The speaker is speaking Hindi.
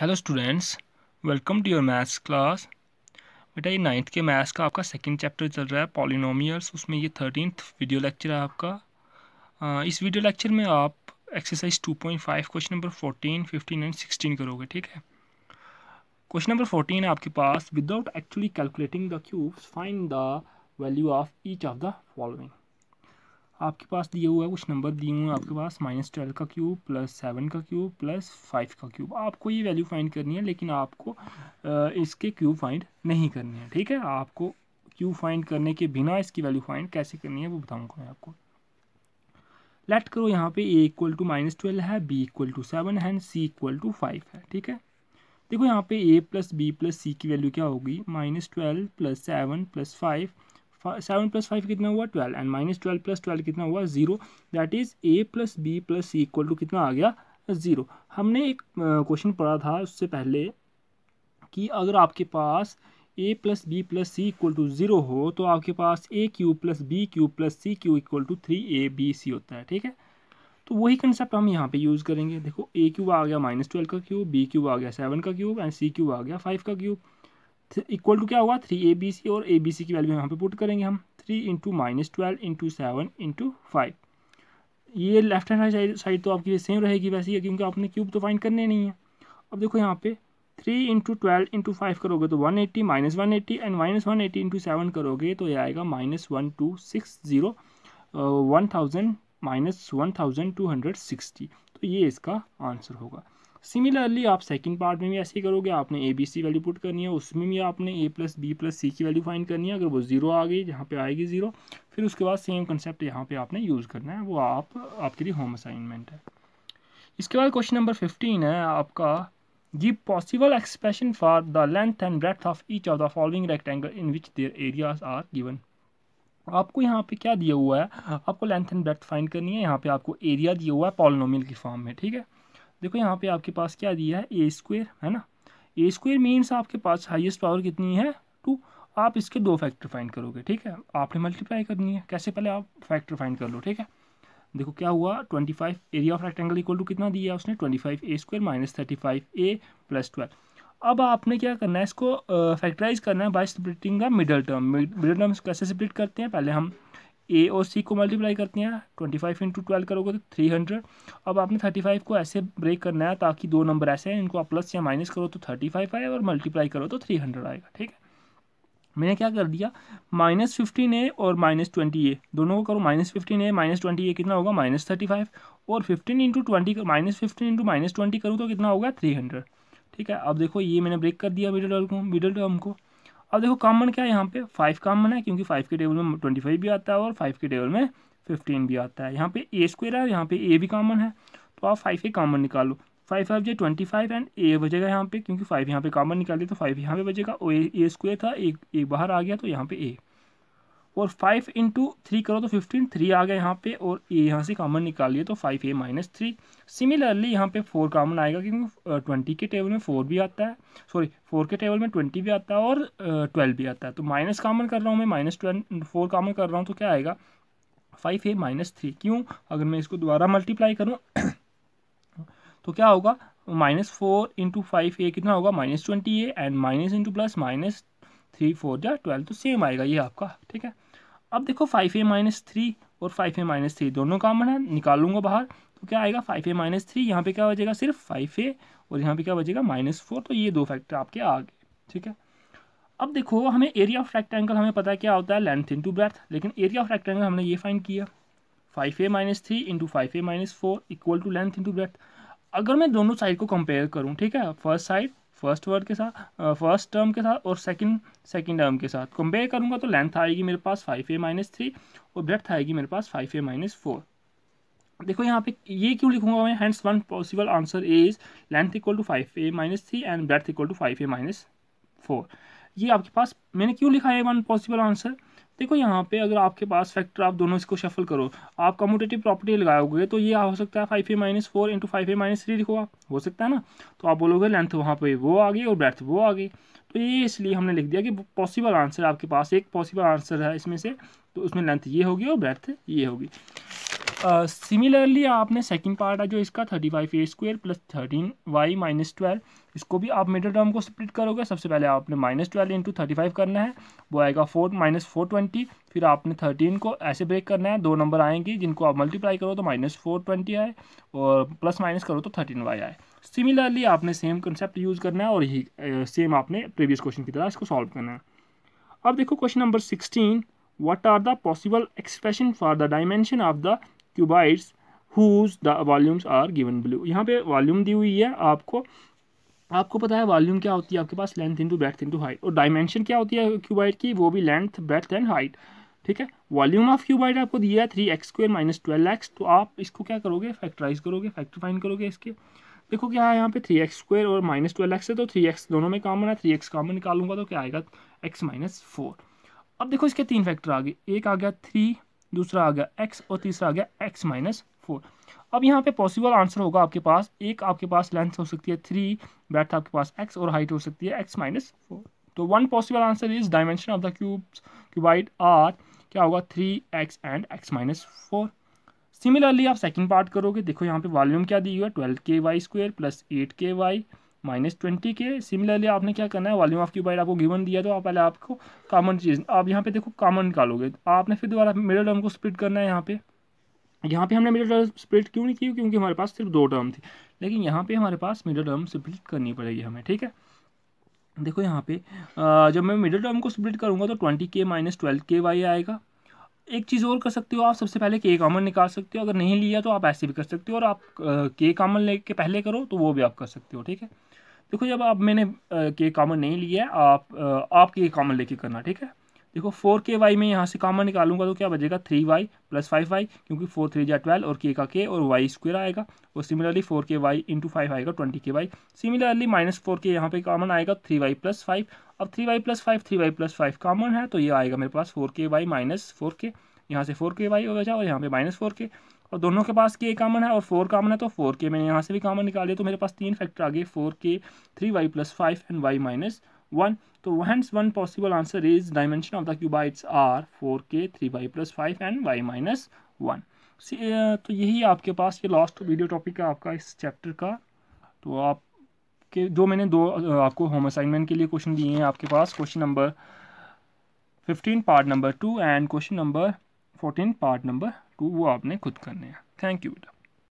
Hello students welcome to your maths class बेटा ये नाइन्थ के मैथ्स का आपका सेकंड चैप्टर चल रहा है पॉलिनोमियल्स उसमें ये थर्टीनथ वीडियो लेक्चर है आपका। इस वीडियो लेक्चर में आप एक्सरसाइज 2.5 क्वेश्चन नंबर 14, 15 एंड 16 करोगे ठीक है? क्वेश्चन नंबर 14 है आपके पास without actually calculating the cubes find the value of each of the following आपके पास दिए हुआ है, कुछ नंबर दिए हुए हैं आपके पास माइनस ट्वेल्व का क्यूब प्लस सेवन का क्यूब प्लस फाइव का क्यूब आपको ये वैल्यू फाइंड करनी है, लेकिन आपको इसके क्यूब फाइंड नहीं करनी है, ठीक है? आपको क्यूब फाइंड करने के बिना इसकी वैल्यू फाइंड कैसे करनी है, वो बताऊँगा मैं आपको। लेट करो यहाँ पे A equal to minus twelve है बी इक्वल टू सेवन है सी इक्वल टू फाइव है, ठीक है? देखो यहाँ पे A plus B plus C की वैल्यू क्या होगी? Minus twelve plus seven plus five seven plus five कितना हुआ? Twelve and minus twelve plus twelve कितना हुआ? Zero that is A plus B plus C equal to कितना आ गया? ज़ीरो हमने एक क्वेश्चन पढ़ा था उससे पहले कि अगर आपके पास A plus B plus C equal to zero हो तो आपके पास A cube plus B cube plus C cube equal to three A B C होता है, ठीक है? तो वही कंसेप्ट हम यहाँ पे यूज़ करेंगे। देखो ए क्यूब आ गया माइनस ट्वेल्व का क्यूब बी क्यूब आ गया सेवन का क्यूब एंड सी क्यूब आ गया फाइव का क्यूब इक्वल टू क्या हुआ? थ्री ए बी सी और ए बी सी की वैल्यू यहाँ पे पुट करेंगे हम. Three into minus twelve into seven into five ये लेफ़्ट हैंड साइड तो आपकी सेम रहेगी वैसे ही, क्योंकि आपने क्यूब तो फाइंड करने नहीं है. अब देखो यहाँ पे three into twelve into five करोगे तो one eighty minus one eighty and minus one eighty into seven करोगे तो ये आएगा minus one two six zero one thousand minus one thousand two hundred sixty तो ये इसका आंसर होगा. सिमिलरली आप सेकंड पार्ट में भी ऐसे ही करोगे, आपने A B C value put करनी है, उसमें भी आपने A plus B plus C की वैल्यू फाइंड करनी है, अगर वो ज़ीरो आ गई, जहाँ पे आएगी ज़ीरो फिर उसके बाद सेम कंसेप्ट यहाँ पे आपने यूज़ करना है, वो आप, आपके लिए होम असाइनमेंट है। इसके बाद क्वेश्चन नंबर फिफ्टीन है आपका give possible expression for the length and breadth of each of the following rectangle in which their areas are given आपको यहाँ पे क्या दिया हुआ है? आपको लेंथ एंड ब्रेथ फाइंड करनी है, यहाँ पे आपको एरिया दिया हुआ है पॉलिनोमियल की फॉर्म में, ठीक है? देखो यहाँ पे आपके पास क्या दिया है? ए स्क्वेयर है ना? ए स्क्वेयर मीन्स आपके पास हाईएस्ट पावर कितनी है? टू आप इसके दो फैक्टर फाइंड करोगे, ठीक है? आपने मल्टीप्लाई करनी है। कैसे पहले आप फैक्टर फाइंड कर लो, ठीक है? देखो क्या हुआ? Twenty five area of rectangle equal to कितना दिया उसने? Twenty five A square minus thirty five A plus twelve अब आपने क्या करना है? इसको फैक्टराइज करना है by splitting the middle term middle term कैसे स्प्लिट करते हैं? पहले हम ए और सी को मल्टीप्लाई करते हैं ट्वेंटी फाइव इंटू ट्वेल्व करोगे तो थ्री हंड्रेड अब आपने थर्टी फाइव को ऐसे ब्रेक करना है ताकि दो नंबर ऐसे हैं, इनको आप प्लस या माइनस करो तो थर्टी फाइव आए और मल्टीप्लाई करो तो थ्री हंड्रेड आएगा, ठीक है? मैंने क्या कर दिया? माइनस फिफ्टीन ए और माइनस ट्वेंटी ए दोनों को करो minus fifteen A minus twenty A कितना होगा? माइनस थर्टी फाइव और fifteen into twenty minus fifteen into minus twenty करूँ तो कितना होगा? थ्री हंड्रेड ठीक है? अब देखो, ये मैंने ब्रेक कर दिया मिडल टर्म को मिडल टर्म को. अब देखो कॉमन क्या है यहाँ पे? फाइव कॉमन है, क्योंकि फाइव के टेबल में ट्वेंटी फाइव भी आता है और फाइव के टेबल में फिफ्टीन भी आता है। यहाँ पे ए स्क्वेयर है यहाँ पे ए भी कॉमन है। तो आप फाइव के कॉमन निकालो। फाइव फाइव जो ट्वेंटी फाइव एंड ए बजेगा यहाँ पे, क्योंकि फाइव यहाँ पे कॉमन निकाली तो फाइव यहाँ पे बजेगा ए स्क्वेयर था, एक एक बाहर आ गया तो यहाँ पे ए और फाइव इंटू थ्री करो तो फिफ्टीन थ्री आ गया यहाँ पे और ए यहाँ से कॉमन निकालिए तो five A minus three similarly यहाँ पे फोर कॉमन आएगा क्योंकि ट्वेंटी के टेबल में फोर भी आता है. सॉरी फोर के टेबल में ट्वेंटी भी आता है और ट्वेल्व भी आता है. तो माइनस कॉमन कर रहा हूँ मैं माइनस फोर कॉमन कर रहा हूँ तो क्या आएगा? फाइव ए माइनस थ्री क्यों? अगर मैं इसको दोबारा मल्टीप्लाई करूँ तो क्या होगा? Minus four into five A कितना होगा? Minus twenty A and minus into plus minus three four या ट्वेल्व तो सेम आएगा ये आपका. ठीक है? अब देखो फाइव ए माइनस थ्री और फाइव ए माइनस थ्री दोनों कॉमन है, निकालूँगा बाहर तो क्या आएगा फाइव ए माइनस थ्री यहाँ पर क्या बचेगा सिर्फ़ फाइव ए और यहाँ पर क्या बचेगा माइनस फोर तो ये दो फैक्टर आपके आ गए, ठीक है? अब देखो, हमें एरिया ऑफ़ रेक्टेंगल हमें पता है क्या होता है लेंथ इंटू ब्रेथ लेकिन एरिया ऑफ़ रेक्टेंगल हमने ये फाइंड किया five A minus three into five A minus four equal to length into breadth अगर मैं दोनों साइड को कंपेयर करूँ, ठीक है फ़र्स्ट साइड फ़र्स्ट वर्ड के साथ फ़र्स्ट टर्म के साथ और सेकंड सेकंड टर्म के साथ। कंपेयर करूँगा तो लेंथ आएगी मेरे पास फाइव ए माइनस थ्री और ब्रेथ आएगी मेरे पास फाइव ए माइनस फोर देखो यहाँ पे ये क्यों लिखूँगा मैं? Hence one possible answer is length equal to five A minus three and breadth equal to five A minus four ये आपके पास, मैंने क्यों लिखा है वन पॉसिबल आंसर देखो यहाँ पे अगर आपके पास फैक्टर आप दोनों इसको शफल करो, आप कम्यूटेटिव प्रॉपर्टी लगाओगे तो ये हो सकता है five A minus four into five A minus three लिखो आप, हो सकता है ना? तो आप बोलोगे लेंथ वहाँ पे वो आ गई और ब्रेथ वो आ गई। तो ये इसलिए हमने लिख दिया कि पॉसिबल आंसर आपके पास एक पॉसिबल आंसर है इसमें से तो उसमें लेंथ ये होगी और ब्रेथ ये होगी। सिमिलरली आपने सेकंड पार्ट है जो इसका thirty five A square plus thirteen Y minus twelve इसको भी आप मिडिल टर्म को स्प्लिट करोगे। सबसे पहले आपने minus twelve into thirty five करना है, वो आएगा फोर माइनस फोर ट्वेंटी फिर आपने थर्टीन को ऐसे ब्रेक करना है, दो नंबर आएँगे, जिनको आप मल्टीप्लाई करो तो माइनस फोर ट्वेंटी आए, और प्लस माइनस करो तो थर्टीन वाई आए। सिमिलरली आपने सेम कंसेप्ट यूज़ करना है, और यही सेम आपने प्रीवियस क्वेश्चन की तरह इसको सॉल्व करना है। अब देखो question number sixteen what are the possible expression for the dimension of the cuboids whose the volumes are given below. यहाँ पे वॉल्यूम दी हुई है आपको। आपको पता है वॉल्यूम क्या होती है? आपके पास length into breadth into height और डायमेंशन क्या होती है क्यूबाइट की? वो भी लेंथ ब्रेथ एंड हाइट ठीक है? वॉल्यूम ऑफ़ क्यूबाइट आपको दिया है three X square minus twelve X तो आप इसको क्या करोगे? फैक्टराइज करोगे? फैक्टर फाइन करोगे इसके? देखो क्या है यहाँ पे थ्री एक्स स्क्वेयर और माइनस ट्वेल्व एक्स है तो थ्री एक्स दोनों में कॉमन है। थ्री एक्स कॉमन निकालूँगा तो क्या आएगा? एक्स माइनस फोर अब देखो इसके तीन फैक्टर आ गए। एक आ गया थ्री दूसरा आ गया एक्स और तीसरा आ गया एक्स माइनस फोर अब यहाँ पे पॉसिबल आंसर होगा आपके पास। एक आपके पास लेंथ हो सकती है थ्री बैथ आपके पास एक्स और हाइट हो सकती है एक्स माइनस फोर तो one possible answer is dimension of the cube cuboid are क्या होगा? Three X and X minus four similarly आप सेकंड पार्ट करोगे। देखो यहाँ पे वॉल्यूम क्या दी हुई है? Twelve K Y square plus eight K Y minus twenty K. Similarly आपने क्या करना है? वॉल्यूम ऑफ़ क्यूबाइड आपको गिवन दिया तो आप पहले आपको कॉमन चीज़ आप यहाँ पे देखो कॉमन निकालोगे। आपने फिर दोबारा मिडिल टर्म को स्प्लिट करना है यहाँ पे। यहाँ पे हमने मिडिल टर्म स्प्लिट क्यों नहीं की? क्योंकि हमारे पास सिर्फ़ दो टर्म थी। लेकिन यहाँ पे हमारे पास मिडिल टर्म स्प्लिट करनी पड़ेगी हमें, ठीक है? देखो यहाँ पे जब मैं मिडिल टर्म को स्प्लिट करूँगा तो ट्वेंटी के माइनस ट्वेल्व के वाई आएगा। एक चीज़ और कर सकते हो, आप सबसे पहले के कामन निकाल सकते हो, अगर नहीं लिया तो आप ऐसे भी कर सकते हो, और आप के ले लेके पहले करो तो वो भी आप कर सकते हो, ठीक है? देखो, जब आप, मैंने के कामन नहीं लिया आप आप के कामन लेके करना, ठीक है? देखो फोर के वाई में यहाँ से कॉमन निकालूँगा तो क्या बचेगा? Three Y plus five Y क्योंकि फोर थ्री जा ट्वेल्व और के का के और वाई स्क्वेयर आएगा। और similarly four K Y into five आएगा twenty K Y similarly minus four K यहाँ पे कॉमन आएगा थ्री वाई प्लस फाइव अब three Y plus five three Y plus five common है तो ये आएगा मेरे पास four K Y minus four K यहाँ से फोर के वाई हो गया और यहाँ पे माइनस फोर के और दोनों के पास के कॉमन है और फोर कॉमन है तो फोर के मैंने यहाँ से भी कॉमन निकाल तो मेरे पास तीन फैक्टर आ गए four K three Y plus five and Y minus one तो hence one possible answer is dimension of the cuboids are four K three Y plus five and Y minus one तो यही आपके पास ये लास्ट वीडियो टॉपिक है आपका इस चैप्टर का। तो आप के जो मैंने दो आपको होम असाइनमेंट के लिए क्वेश्चन दिए हैं आपके पास question number fifteen part number two and question number fourteen part number two वो आपने खुद करने हैं। थैंक यू बेटा।